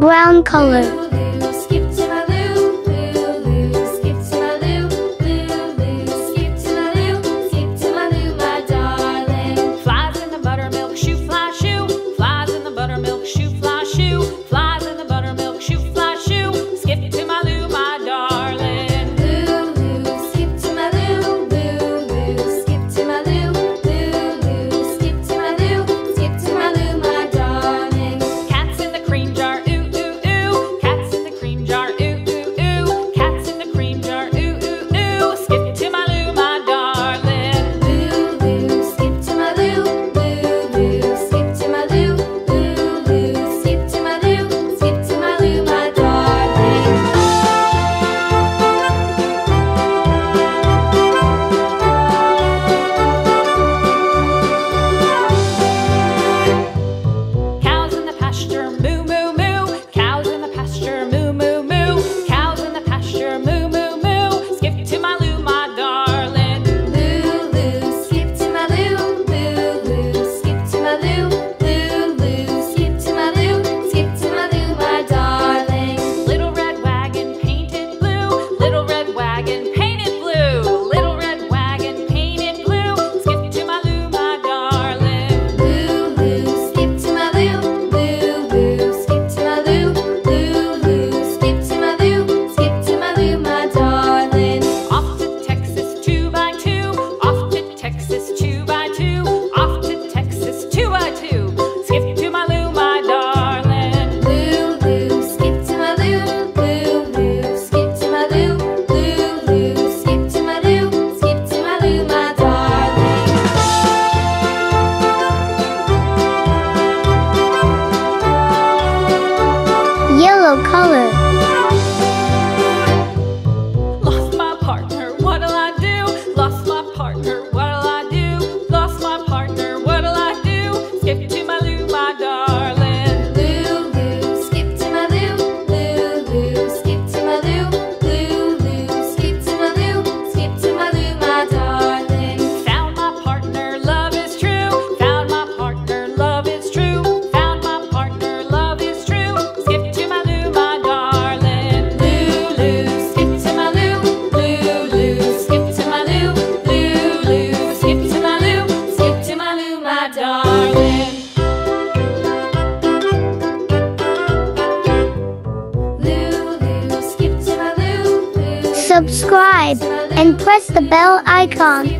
brown color. color. subscribe, and press the bell icon.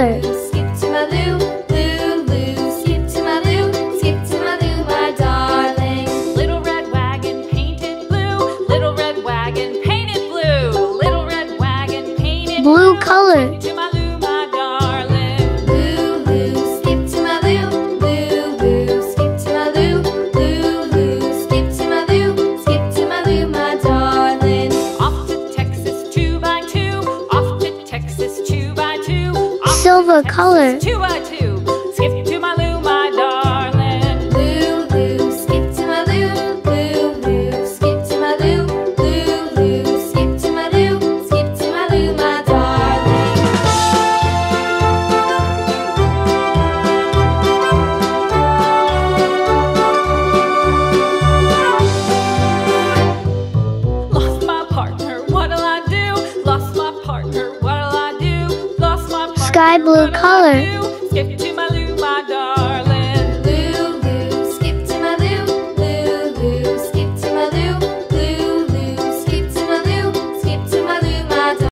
Skip to my loo. Skip to my skip to my my darling. Little red wagon painted blue. Little red wagon painted blue. Little red wagon painted blue. Blue color. a color. Uh, sky blue color.